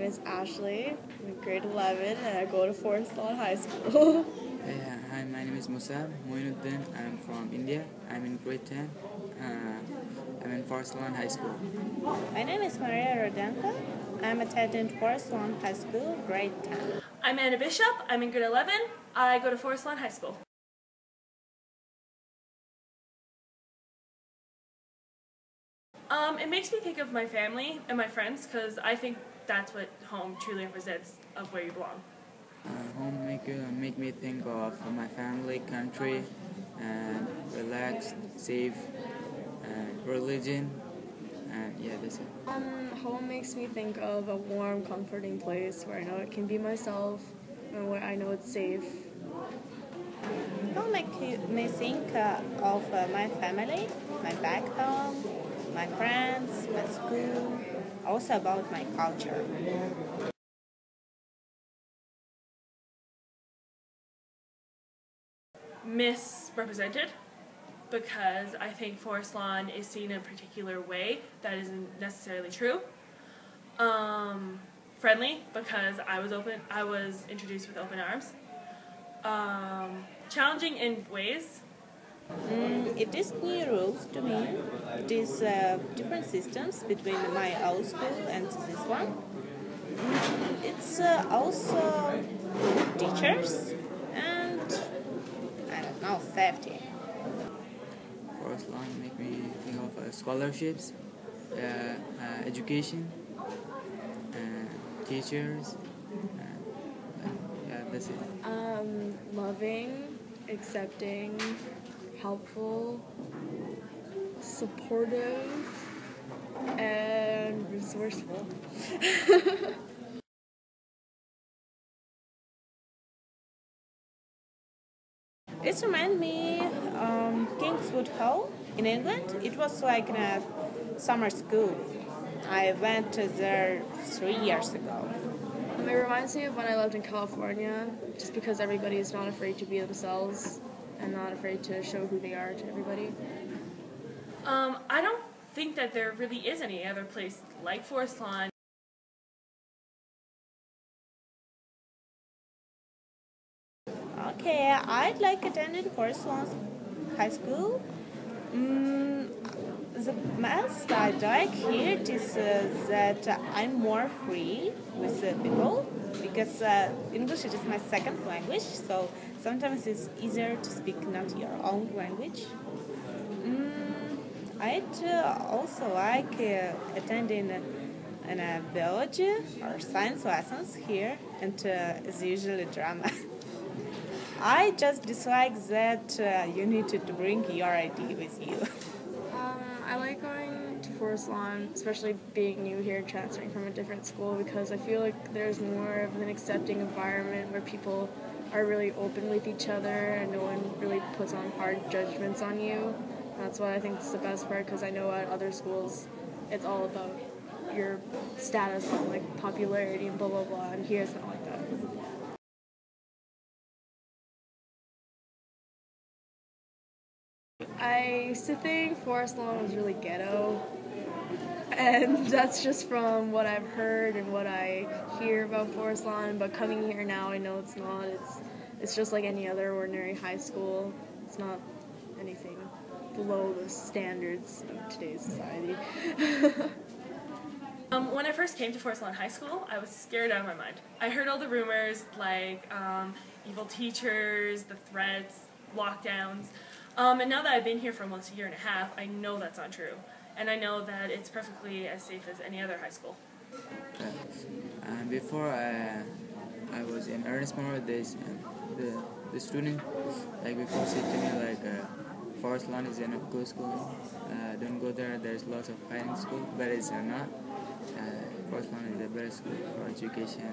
name is Ashley. I'm in grade 11 and I go to Forest Lawn High School. Hey, uh, hi, my name is Musab Moinuddin. I'm from India. I'm in grade 10. Uh, I'm in Forest Lawn High School. My name is Maria Rodenko. I'm attending Forest Lawn High School, grade 10. I'm Anna Bishop. I'm in grade 11. I go to Forest Lawn High School. Um, it makes me think of my family and my friends because I think that's what home truly represents of where you belong. Uh, home make, uh, make me think of my family, country, and relaxed, safe, and religion, and yeah, that's it. Um, home makes me think of a warm, comforting place where I know I can be myself and where I know it's safe. Home makes me think uh, of uh, my family, my back home, my friends, my school, also about my culture. Misrepresented because I think Forest Lawn is seen in a particular way that isn't necessarily true. Um, friendly because I was open. I was introduced with open arms. Um, challenging in ways Mm, it is new rules to me. It is uh, different systems between my old school and this one. Mm, it's uh, also teachers and I don't know safety. Forest Lawn make me think of uh, scholarships, uh, uh, education, and teachers, uh, yeah, that's it. Um, loving, accepting, helpful, supportive, and resourceful. It reminds me um, Kingswood Hall in England. It was like a summer school. I went there three years ago. It reminds me of when I lived in California, just because everybody is not afraid to be themselves and not afraid to show who they are to everybody. Um, I don't think that there really is any other place like Forest Lawn. Okay, I'd like attended Forest Lawn High School. Mm, the most I like here is uh, that I'm more free with uh, people because uh, English is just my second language, so sometimes it's easier to speak not your own language. Mm, I'd uh, also like uh, attending uh, an, uh, biology or science lessons here, and uh, it's usually drama. I just dislike that uh, you need to bring your ID with you. Um, I like going to Forest Lawn, especially being new here, transferring from a different school, because I feel like there's more of an accepting environment where people are really open with each other and no one really puts on hard judgments on you. That's what I think is the best part, because I know at other schools it's all about your status and like popularity and blah blah blah, and here it's not like that. I used to think Forest Lawn was really ghetto, and that's just from what I've heard and what I hear about Forest Lawn. But coming here now, I know it's not. It's it's just like any other ordinary high school. It's not anything below the standards of today's society. Um, when I first came to Forest Lawn High School, I was scared out of my mind. I heard all the rumors like um, evil teachers, the threats, lockdowns. Um, and now that I've been here for almost a year and a half, I know that's not true. And I know that it's perfectly as safe as any other high school. Uh, before I, I was in Ernest Morrow, this the the student like before said to me like uh, Forest Lawn is in a good school. Uh, don't go there. There's lots of fighting school, but it's uh, not. Uh, Forest Lawn is the best school for education.